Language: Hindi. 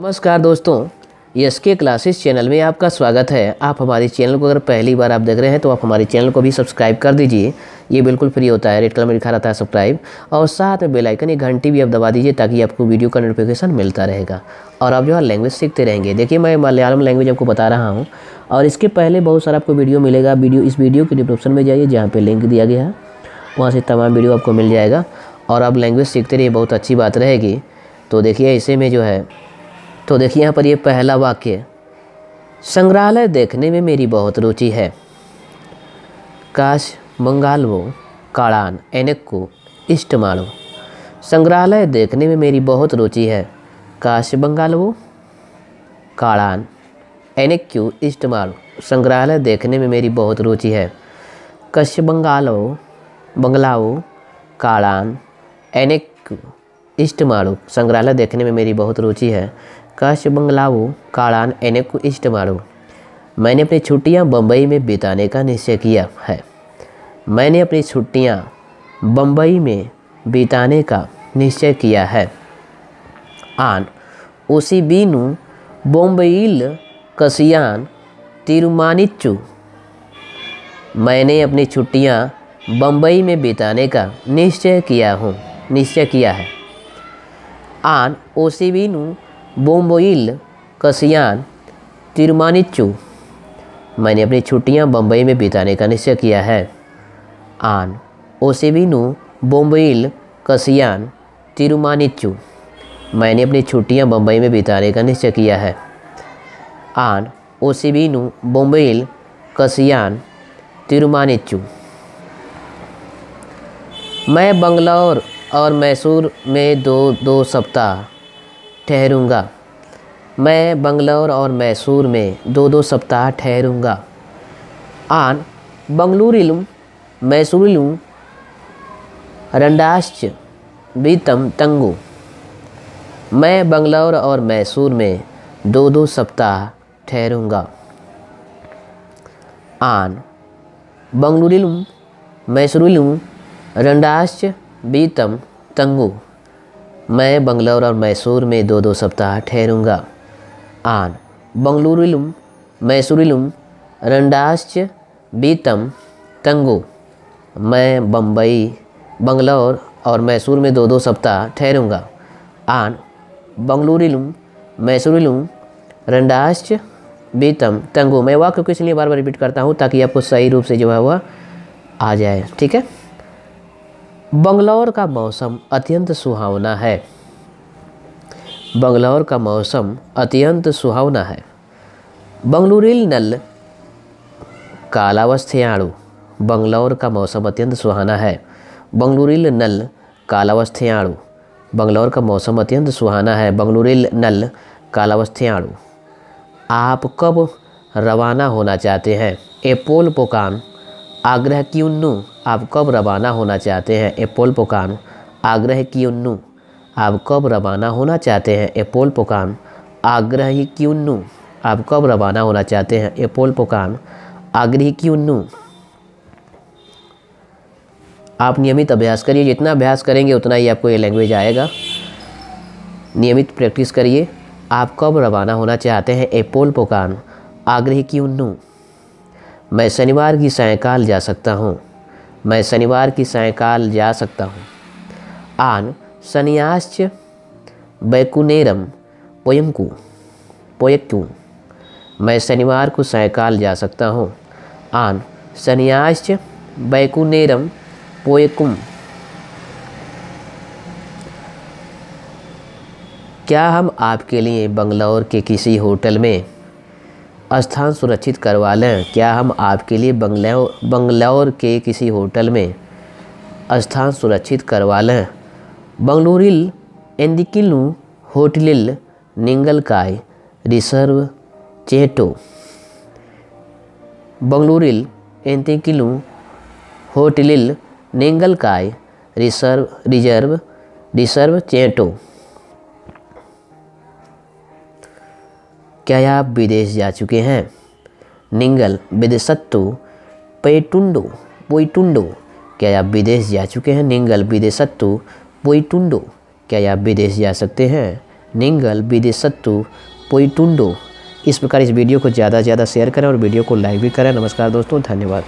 नमस्कार दोस्तों एस के क्लासेस चैनल में आपका स्वागत है। आप हमारे चैनल को अगर पहली बार आप देख रहे हैं तो आप हमारे चैनल को भी सब्सक्राइब कर दीजिए। ये बिल्कुल फ्री होता है, रेड कलर में लिखा रहता है सब्सक्राइब। और साथ में बेल आइकन एक घंटी भी आप दबा दीजिए, ताकि आपको वीडियो का नोटिफिकेशन मिलता रहेगा। और आप जो है लैंग्वेज सीखते रहेंगे। देखिए, मैं मलयालम लैंग्वेज आपको बता रहा हूँ। और इसके पहले बहुत सारा आपको वीडियो मिलेगा। वीडियो, इस वीडियो के डिस्क्रिप्शन में जाइए, जहाँ पर लिंक दिया गया है। वहाँ से तमाम वीडियो आपको मिल जाएगा। और आप लैंग्वेज सीखते रहिए, बहुत अच्छी बात रहेगी। तो देखिए, ऐसे में जो है तो देखिए यहाँ पर ये पहला वाक्य, संग्रहालय देखने में मेरी बहुत रुचि है। काश मंगालवो काड़ान एनेक्को इष्ट मानो संग्रहालय देखने में मेरी बहुत रुचि है। काश बंगालवो काड़ान एनेक्यू इष्ट मानो संग्रहालय देखने में मेरी बहुत रुचि है। कश बंगालो बंगलाओ काड़ान एनेक्यू इष्ट मारू संग्रहालय देखने में मेरी बहुत रुचि है। काश बंगलाओ काड़ान एनेक्यू इष्ट मारू। मैंने अपनी छुट्टियाँ बम्बई में बिताने का निश्चय किया है। मैंने अपनी छुट्टियाँ बम्बई में बिताने का निश्चय किया है। आन, उसी बीनू बॉम्बईल कसियान तिरुमानिच्चू। मैंने अपनी छुट्टियाँ बम्बई में बिताने का निश्चय किया हूँ, निश्चय किया है। आन ओसिबिनु बोम्बोइल, कसियान, तिरुमानिच्चू। मैंने अपनी छुट्टियाँ बम्बई में बिताने का निश्चय किया है। आन ओसिबिनु बोम्बोइल, कसियान, तिरुमानिच्चू। मैंने अपनी छुट्टियाँ बम्बई में बिताने का निश्चय किया है। आन ओसिबिनु बोम्बोइल, कसियान, तिरुमानिच्चू। मैं बंगलौर और मैसूर में दो दो सप्ताह ठहरूँगा। मैं बंगलौर और मैसूर में दो दो सप्ताह ठहरूँगा। आन बंगलुरिलुम मैसूरिलुम रंडाश्च, बीतम, तंगू। मैं बंगलौर और मैसूर में दो दो सप्ताह ठहरूँगा। आन बंगलुरिलुम मैसूरिलुम रंडाश्च, बीतम, तंगू। मैं बंगलौर और मैसूर में दो दो सप्ताह ठहरूँगा। आन, बंगलुरुलुम, मैसूरिलुम, रंडाश्च, बीतम, तंगू। मैं बम्बई बंगलौर और मैसूर में दो दो सप्ताह ठहरूँगा। आन, बंगलुरिलुम, मैसूरिलुम, रंडाश्च, बीतम, तंगू। मैं वाक्य को इसलिए बार बार रिपीट करता हूँ ताकि आपको सही रूप से जो है वह आ जाए। ठीक है? बंगलौर का मौसम अत्यंत सुहावना है। बंगलौर का मौसम अत्यंत सुहावना है। बंगलुरिल नल, कालावस्थयाणु, बंगलौर का मौसम अत्यंत सुहाना है। बंगलुरिल नल, कालावस्थयाणु, बंगलौर का मौसम अत्यंत सुहाना है। बंगलुरिल नल, कालावस्थयाणु। आप कब रवाना होना चाहते हैं? एपोल पोकान, आग्रह क्यून्नू आप कब रवाना होना चाहते हैं? एपोल पोकान। आग्रह की क्यून्नू आप कब रवाना होना चाहते हैं? एपोल पोकान। आग्रही क्यून्नू आप कब रवाना होना चाहते हैं? एपोल पोकान। आग्रही क्यून्नू आप नियमित अभ्यास करिए। जितना अभ्यास करेंगे, उतना ही आपको ये लैंग्वेज आएगा। नियमित प्रैक्टिस करिए। आप कब रवाना होना चाहते हैं? एपोल पोकान। आग्रह की क्यून्नू मैं शनिवार की सायकाल जा सकता हूँ। मैं शनिवार की सायकाल जा सकता हूँ। आन शनियाश्च बैकुनेरम पोयमकू पोयक्कू मैं शनिवार को सायकाल जा सकता हूँ। आन शनियाश्च बैकुनेरम पोयकुम। क्या हम आपके लिए बंगलौर के किसी होटल में स्थान सुरक्षित करवा लें। क्या हम आपके लिए बंगलौर बंगलौर के किसी होटल में स्थान सुरक्षित करवा लें? बंगलुरिल, एंदिकिलू, होटलिल, निंगलकाय, रिसर्व, चेटो। बंगलुरिल एंतिकिलू होटलिल, निंगलकाय, रिसर्व, रिज़र्व, रिसर्व, चेटो। क्या आप विदेश जा चुके हैं? निंगल, विदेशत्तु, पेटुंडो, पोइटुंडो, क्या आप विदेश जा चुके हैं? निंगल, विदेशत्तु, पोइटुंडो, क्या आप विदेश जा सकते हैं? निंगल, विदेशत्तु, पोइटुंडो। इस प्रकार इस वीडियो को ज़्यादा से ज़्यादा शेयर करें और वीडियो को लाइक भी करें। नमस्कार दोस्तों, धन्यवाद।